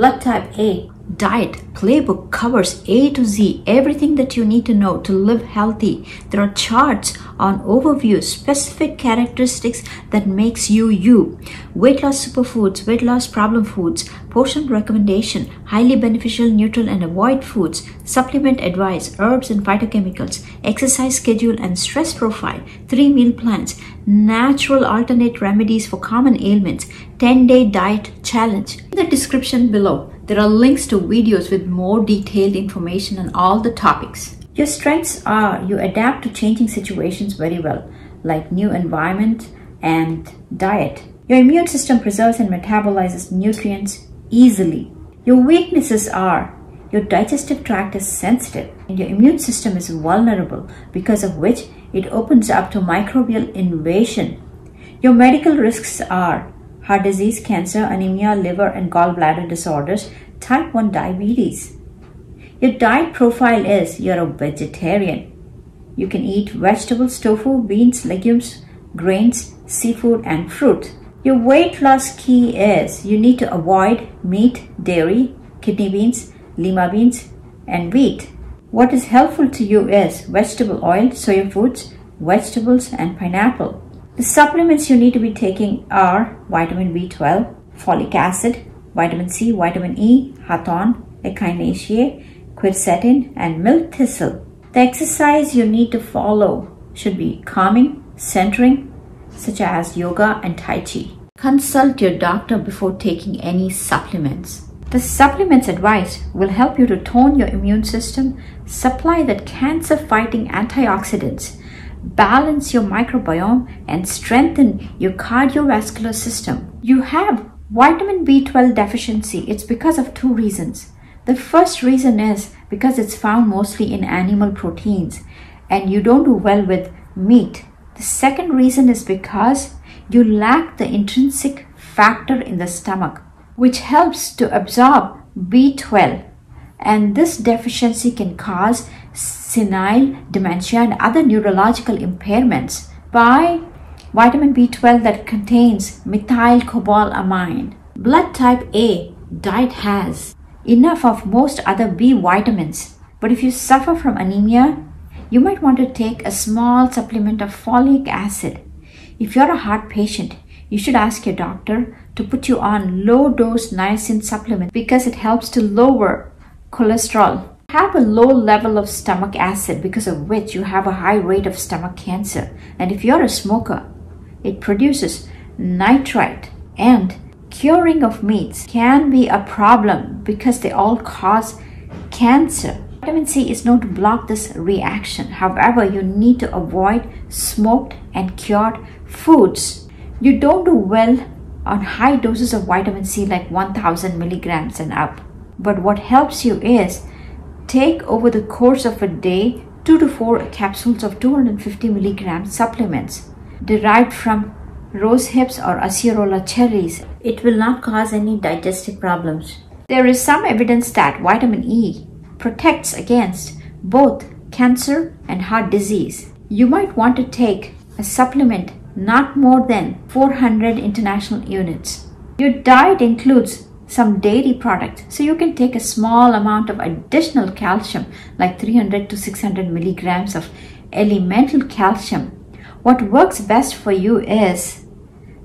Blood type A diet playbook covers A to Z everything that you need to know to live healthy. There are charts on overview specific characteristics that makes you you. Weight loss superfoods, weight loss problem foods, portion recommendation, highly beneficial neutral and avoid foods, supplement advice, herbs and phytochemicals, exercise schedule and stress profile, three meal plans, natural alternate remedies for common ailments, 10 day diet challenge. In the description below, there are links to videos with more detailed information on all the topics. Your strengths are you adapt to changing situations very well, like new environment and diet. Your immune system preserves and metabolizes nutrients easily. Your weaknesses are your digestive tract is sensitive and your immune system is vulnerable because of which it opens up to microbial invasion. Your medical risks are heart disease, cancer, anemia, liver and gallbladder disorders, type 1 diabetes. Your diet profile is you're a vegetarian. You can eat vegetables, tofu, beans, legumes, grains, seafood, and fruit. Your weight loss key is you need to avoid meat, dairy, kidney beans, lima beans, and wheat. What is helpful to you is vegetable oil, soya foods, vegetables, and pineapple. The supplements you need to be taking are vitamin B12, folic acid, vitamin C, vitamin E, Hawthorn, Echinacea, quercetin, and milk thistle. The exercise you need to follow should be calming, centering, such as yoga and Tai Chi. Consult your doctor before taking any supplements. The supplements advice will help you to tone your immune system, supply that cancer fighting antioxidants, balance your microbiome, and strengthen your cardiovascular system. You have vitamin B12 deficiency. It's because of two reasons. The first reason is because it's found mostly in animal proteins and you don't do well with meat. The second reason is because you lack the intrinsic factor in the stomach, which helps to absorb B12. And this deficiency can cause senile dementia and other neurological impairments by vitamin B12 that contains methylcobalamin. Blood type A diet has enough of most other B vitamins, but if you suffer from anemia, you might want to take a small supplement of folic acid. If you're a heart patient, you should ask your doctor to put you on low dose niacin supplement because it helps to lower cholesterol have a low level of stomach acid because of which you have a high rate of stomach cancer. And if you're a smoker, it produces nitrite and curing of meats can be a problem because they all cause cancer. Vitamin C is known to block this reaction. However, you need to avoid smoked and cured foods. You don't do well on high doses of vitamin C like 1000 milligrams and up. But what helps you is Take over the course of a day 2 to 4 capsules of 250 milligram supplements derived from rose hips or acerola cherries. It will not cause any digestive problems. There is some evidence that vitamin E protects against both cancer and heart disease. You might want to take a supplement not more than 400 international units. Your diet includes some dairy products. So you can take a small amount of additional calcium, like 300 to 600 milligrams of elemental calcium. What works best for you is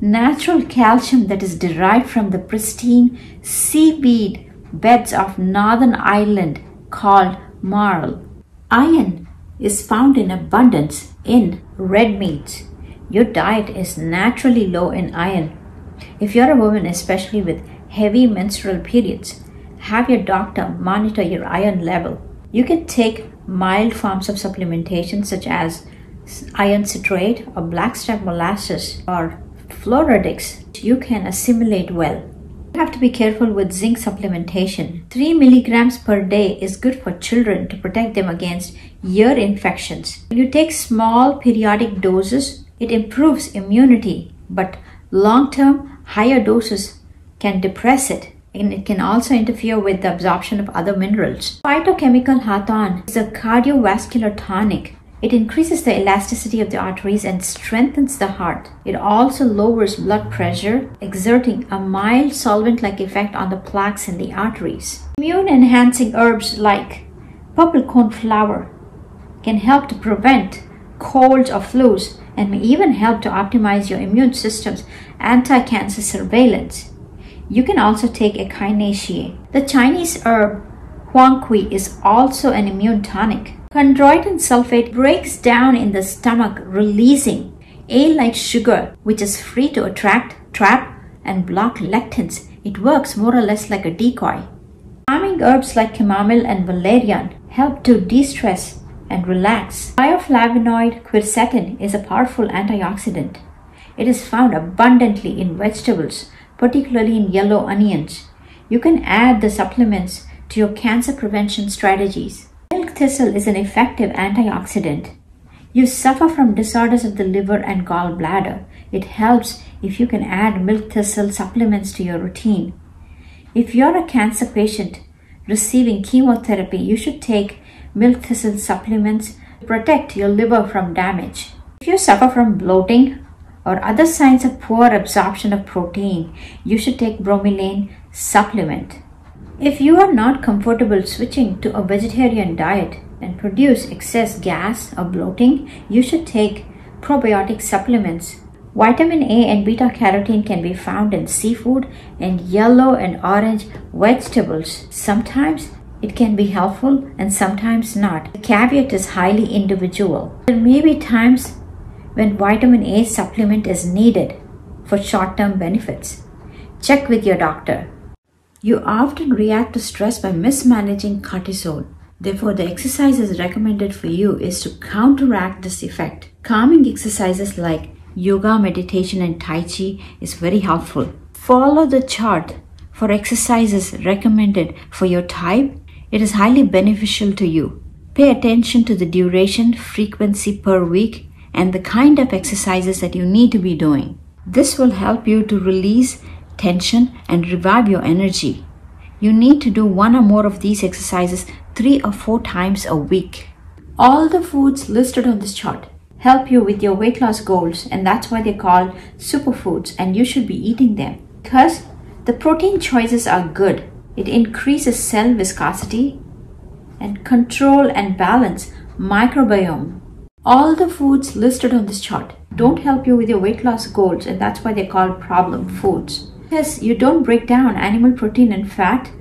natural calcium that is derived from the pristine seaweed beds of Northern Ireland called marl. Iron is found in abundance in red meats. Your diet is naturally low in iron. If you're a woman, especially with heavy menstrual periods, have your doctor monitor your iron level. You can take mild forms of supplementation such as iron citrate or blackstrap molasses or Floradix. You can assimilate well. You have to be careful with zinc supplementation. 3 milligrams per day is good for children to protect them against ear infections. When you take small periodic doses, it improves immunity, but long term, higher doses can depress it and it can also interfere with the absorption of other minerals. Phytochemical Hawthorn is a cardiovascular tonic It increases the elasticity of the arteries and strengthens the heart. It also lowers blood pressure, exerting a mild solvent like effect on the plaques in the arteries. Immune enhancing herbs like purple cone flower can help to prevent colds or flus and may even help to optimize your immune system's anti-cancer surveillance. You can also take echinacea. The Chinese herb huangqi is also an immune tonic. Chondroitin sulfate breaks down in the stomach, releasing A-like sugar, which is free to attract, trap, and block lectins. It works more or less like a decoy. Calming herbs like chamomile and valerian help to de-stress and relax. Bioflavonoid quercetin is a powerful antioxidant. It is found abundantly in vegetables, particularly in yellow onions. You can add the supplements to your cancer prevention strategies. Milk thistle is an effective antioxidant. You suffer from disorders of the liver and gallbladder. It helps if you can add milk thistle supplements to your routine. If you're a cancer patient receiving chemotherapy, you should take milk thistle supplements to protect your liver from damage. If you suffer from bloating or other signs of poor absorption of protein, you should take bromelain supplement. If you are not comfortable switching to a vegetarian diet and produce excess gas or bloating, you should take probiotic supplements. Vitamin A and beta carotene can be found in seafood and yellow and orange vegetables. Sometimes it can be helpful and sometimes not. The caveat is highly individual. There may be times when vitamin A supplement is needed for short term benefits. Check with your doctor. You often react to stress by mismanaging cortisol. Therefore, the exercises recommended for you is to counteract this effect. Calming exercises like yoga, meditation, and Tai Chi is very helpful. Follow the chart for exercises recommended for your type it is highly beneficial to you. Pay attention to the duration, frequency per week, and the kind of exercises that you need to be doing. This will help you to release tension and revive your energy. You need to do one or more of these exercises three or four times a week. All the foods listed on this chart help you with your weight loss goals, and that's why they're called superfoods, and you should be eating them because the protein choices are good it increases cell viscosity and control and balance microbiome. All the foods listed on this chart don't help you with your weight loss goals and that's why they're called problem foods. Because you don't break down animal protein and fat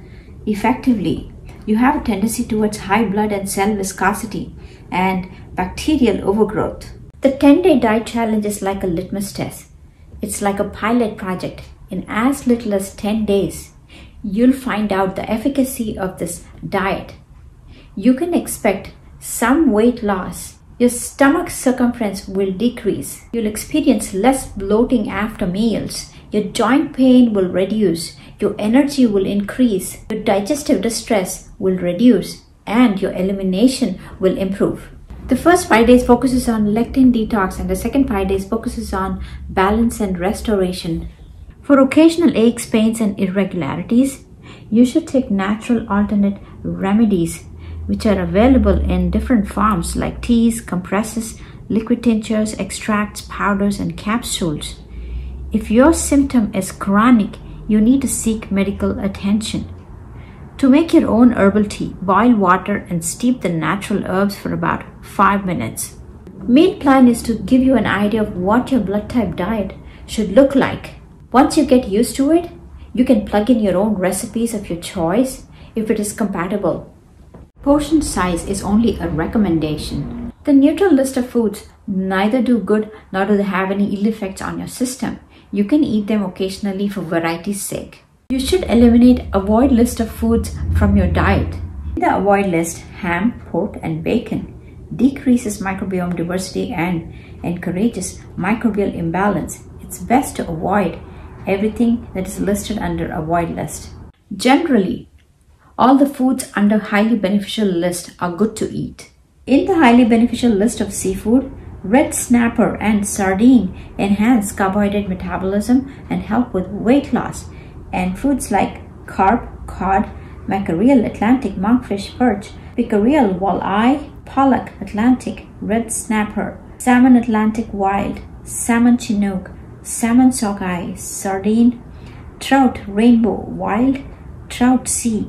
effectively. You have a tendency towards high blood and cell viscosity and bacterial overgrowth. The 10 day diet challenge is like a litmus test. It's like a pilot project. In as little as 10 days, you'll find out the efficacy of this diet. You can expect some weight loss. Your stomach circumference will decrease. You'll experience less bloating after meals. Your joint pain will reduce. Your energy will increase. Your digestive distress will reduce. And your elimination will improve. The first five days focuses on lectin detox, and the second five days focuses on balance and restoration. For occasional aches, pains, and irregularities, you should take natural alternate remedies which are available in different forms like teas, compresses, liquid tinctures, extracts, powders, and capsules. If your symptom is chronic, you need to seek medical attention. To make your own herbal tea, boil water and steep the natural herbs for about 5 minutes. Meal plan is to give you an idea of what your blood type diet should look like. Once you get used to it, you can plug in your own recipes of your choice if it is compatible. Portion size is only a recommendation. The neutral list of foods neither do good nor do they have any ill effects on your system. You can eat them occasionally for variety's sake. You should eliminate avoid list of foods from your diet. The avoid list, ham, pork, and bacon decreases microbiome diversity and encourages microbial imbalance. It's best to avoid everything that is listed under avoid list. Generally, all the foods under highly beneficial list are good to eat. In the highly beneficial list of seafood, red snapper and sardine enhance carbohydrate metabolism and help with weight loss. And foods like carp, cod, mackerel, Atlantic monkfish, perch, pickerel, walleye, pollock Atlantic, red snapper, salmon Atlantic wild, salmon chinook, salmon sockeye, sardine, trout rainbow wild, trout sea,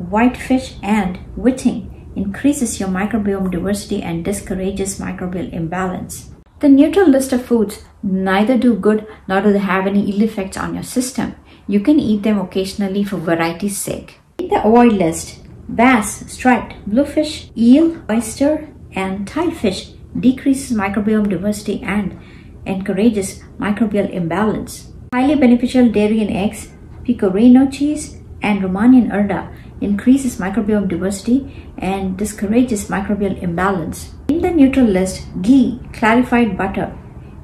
whitefish and whiting increases your microbiome diversity and discourages microbial imbalance. The neutral list of foods neither do good nor do they have any ill effects on your system. You can eat them occasionally for variety's sake. In the avoid list, bass, striped, bluefish, eel, oyster, and tilefish decreases microbiome diversity and encourages microbial imbalance. Highly beneficial dairy and eggs, pecorino cheese, and Romanian urda increases microbiome diversity and discourages microbial imbalance. In the neutral list, ghee, clarified butter,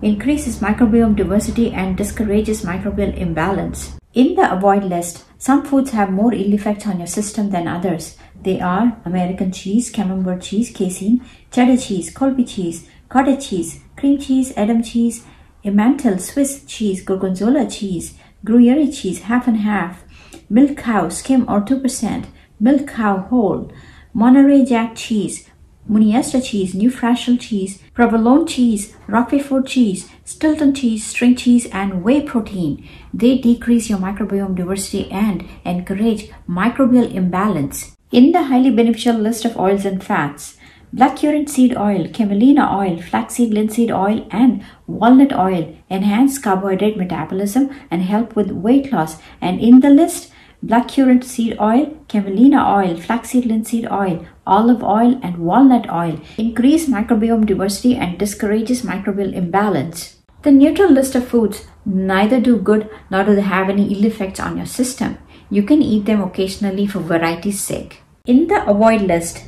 increases microbiome diversity and discourages microbial imbalance. In the avoid list, some foods have more ill effects on your system than others. They are American cheese, camembert cheese, casein, cheddar cheese, Colby cheese, cottage cheese, cream cheese, Edam cheese, Emmental, Swiss cheese, Gorgonzola cheese, Gruyere cheese, half and half, milk cow, skim or 2%, milk cow whole, Monterey Jack cheese, Muniesta cheese, New Frashel cheese, provolone cheese, Roquefort cheese, Stilton cheese, string cheese, and whey protein. They decrease your microbiome diversity and encourage microbial imbalance. In the highly beneficial list of oils and fats, black blackcurrant seed oil, camelina oil, flaxseed linseed oil, and walnut oil enhance carbohydrate metabolism and help with weight loss. And in the list, blackcurrant seed oil, camelina oil, flaxseed linseed oil, olive oil, and walnut oil increase microbiome diversity and discourages microbial imbalance. The neutral list of foods neither do good nor do they have any ill effects on your system. You can eat them occasionally for variety's sake. In the avoid list,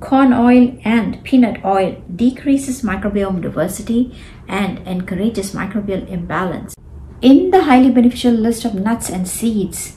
corn oil and peanut oil decreases microbiome diversity and encourages microbial imbalance. In the highly beneficial list of nuts and seeds,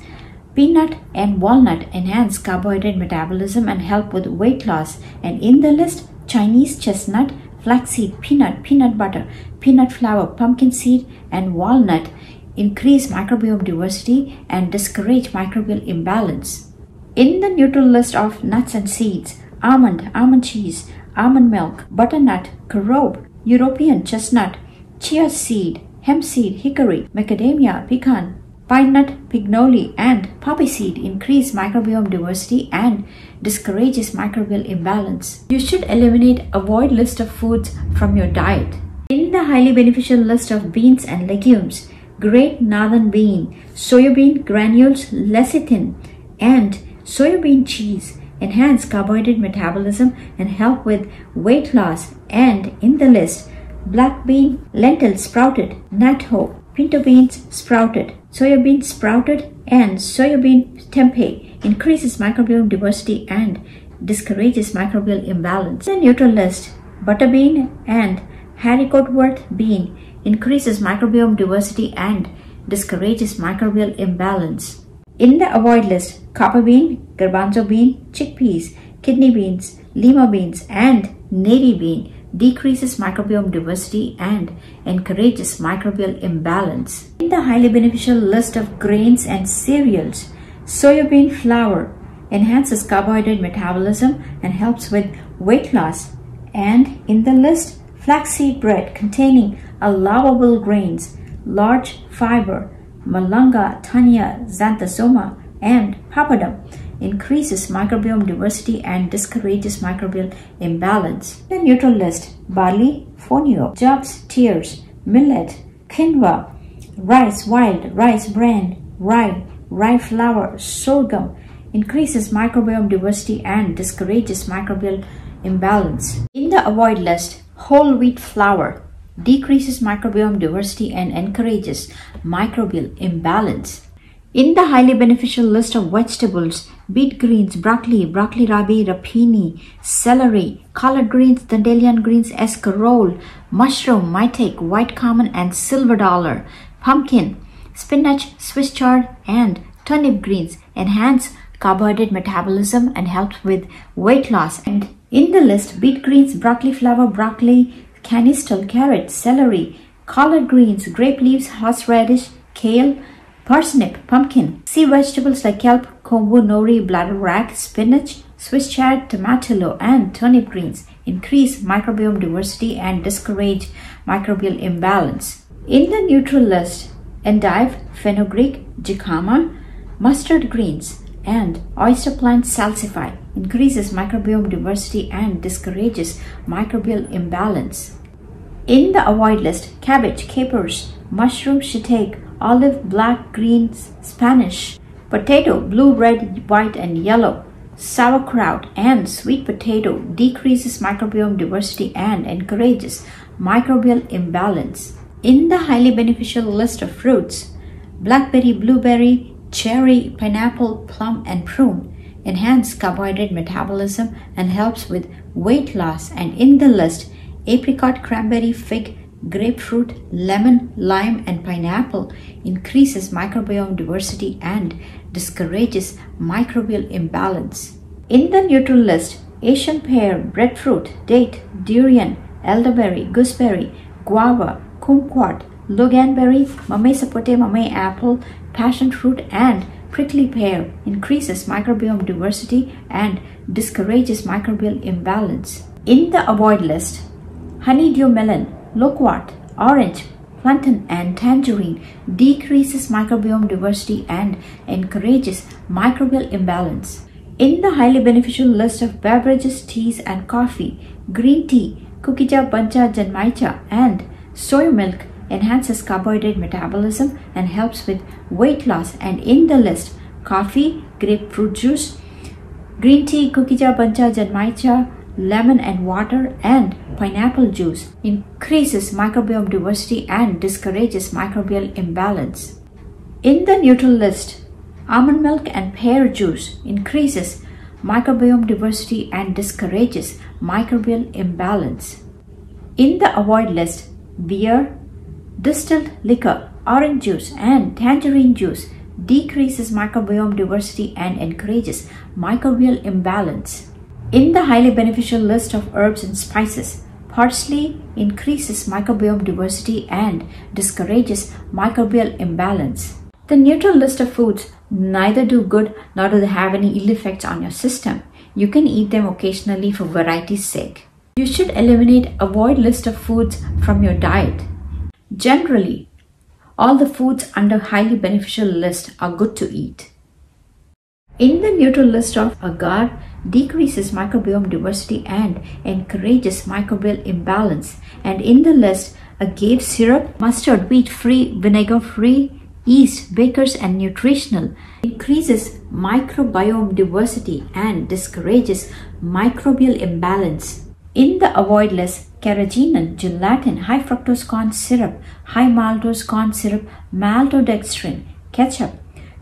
Peanut and walnut enhance carbohydrate metabolism and help with weight loss. And in the list, Chinese chestnut, flaxseed, peanut, peanut butter, peanut flour, pumpkin seed, and walnut increase microbiome diversity and discourage microbial imbalance. In the neutral list of nuts and seeds, almond, almond cheese, almond milk, butternut, carob, European chestnut, chia seed, hemp seed, hickory, macadamia, pecan, Pine nut, pignoli, and poppy seed increase microbiome diversity and discourages microbial imbalance. You should eliminate avoid list of foods from your diet. In the highly beneficial list of beans and legumes, great northern bean, soybean granules, lecithin, and soybean cheese enhance carbohydrate metabolism and help with weight loss. And in the list, black bean, lentil sprouted, natto, pinto beans sprouted, soybean sprouted, and soybean tempeh increases microbiome diversity and discourages microbial imbalance. The neutral list, butterbean and haricot wort bean increases microbiome diversity and discourages microbial imbalance. In the avoid list, copper bean, garbanzo bean, chickpeas, kidney beans, lima beans, and navy bean decreases microbiome diversity and encourages microbial imbalance. In the highly beneficial list of grains and cereals, soybean flour enhances carbohydrate metabolism and helps with weight loss. And in the list, flaxseed bread containing allowable grains, larch fiber, malanga, tanya, xanthosoma, and papadum increases microbiome diversity and discourages microbial imbalance. The neutral list barley, fonio, jobs, tears, millet, quinoa, rice, wild, rice bran, rye, rye flour, sorghum increases microbiome diversity and discourages microbial imbalance. In the avoid list, whole wheat flour decreases microbiome diversity and encourages microbial imbalance. In the highly beneficial list of vegetables, beet greens, broccoli, broccoli rabi, rapini, celery, collard greens, dandelion greens, escarole, mushroom, maitake, white common, and silver dollar, pumpkin, spinach, Swiss chard, and turnip greens enhance carbohydrate metabolism and help with weight loss. And in the list, beet greens, broccoli flower, broccoli, canistel, carrot, celery, collard greens, grape leaves, horseradish, kale, parsnip, pumpkin, sea vegetables like kelp, kombu, nori, bladderwrack, spinach, Swiss chard, tomatillo, and turnip greens increase microbiome diversity and discourage microbial imbalance. In the neutral list, endive, fenugreek, jicama, mustard greens, and oyster plant salsify increases microbiome diversity and discourages microbial imbalance. In the avoid list, cabbage, capers, mushroom, shiitake, olive, black, greens, Spanish, potato, blue, red, white, and yellow, sauerkraut, and sweet potato decreases microbiome diversity and encourages microbial imbalance. In the highly beneficial list of fruits, blackberry, blueberry, cherry, pineapple, plum, and prune enhance carbohydrate metabolism and helps with weight loss and in the list apricot cranberry fig grapefruit lemon lime and pineapple increases microbiome diversity and discourages microbial imbalance in the neutral list asian pear breadfruit date durian elderberry gooseberry guava kumquat loganberry mamey apple passion fruit and prickly pear increases microbiome diversity and discourages microbial imbalance. In the avoid list, honeydew melon, loquat, orange, plantain and tangerine decreases microbiome diversity and encourages microbial imbalance. In the highly beneficial list of beverages, teas and coffee, green tea, Kukicha bancha genmaicha and soy milk enhances carbohydrate metabolism and helps with weight loss and in the list coffee, grapefruit juice, green tea, kukicha bancha genmaicha, lemon and water and pineapple juice increases microbiome diversity and discourages microbial imbalance. In the neutral list, almond milk and pear juice increases microbiome diversity and discourages microbial imbalance. In the avoid list, beer, Distilled liquor, orange juice, and tangerine juice decreases microbiome diversity and encourages microbial imbalance. In the highly beneficial list of herbs and spices, parsley increases microbiome diversity and discourages microbial imbalance. The neutral list of foods neither do good nor do they have any ill effects on your system. You can eat them occasionally for variety's sake. You should eliminate avoid list of foods from your diet. Generally, all the foods under highly beneficial list are good to eat. In the neutral list of agar decreases microbiome diversity and encourages microbial imbalance and in the list agave syrup, mustard wheat free, vinegar free, yeast, bakers and nutritional increases microbiome diversity and discourages microbial imbalance. In the avoid list carrageenan, gelatin, high fructose corn syrup, high maltose corn syrup, maltodextrin, ketchup,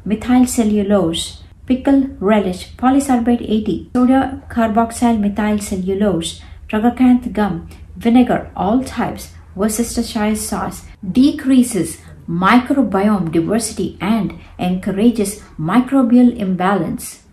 methyl cellulose, pickle relish, polysorbate 80, sodium carboxyl methyl cellulose, tragacanth gum, vinegar, all types, Worcestershire sauce decreases microbiome diversity and encourages microbial imbalance.